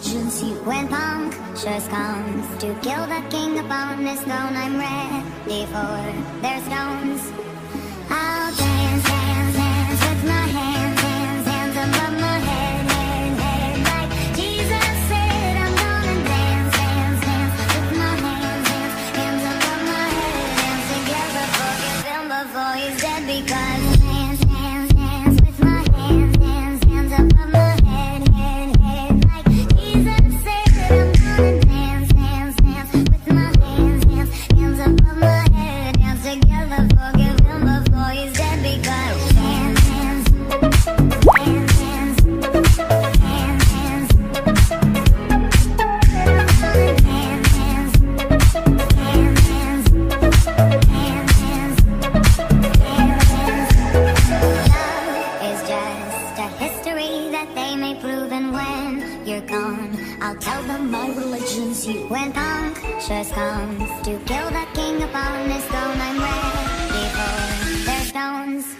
urgency when punk just comes to kill the king upon his throne. I'm ready for their stones. that they may prove and when you're gone I'll tell them my religion's you When Pontius comes to kill the king upon his throne I'm ready for their stones.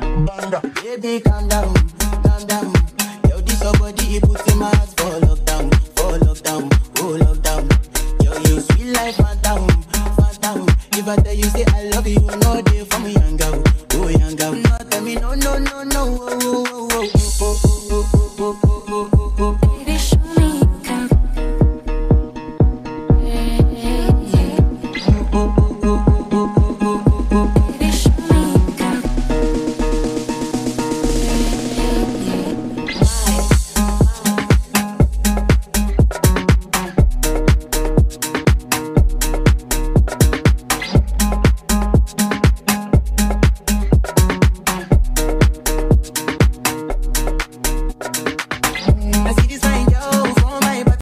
Baby, calm down, calm down. Yo, this your body. Yo, you sweet like Fanta, Fanta. If I tell you say I love you, no for me, tell me no, no, no, no, oh, oh, oh, oh, oh, oh, oh.